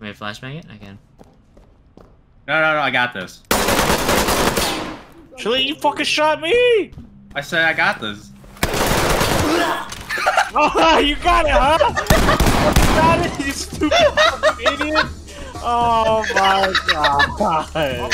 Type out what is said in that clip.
Can I flashbang it? I can. No, no, no, I got this. Chili, you fucking shot me! I said I got this. Oh, you got it, huh? you got it, you stupid idiot! Oh my god! Oh,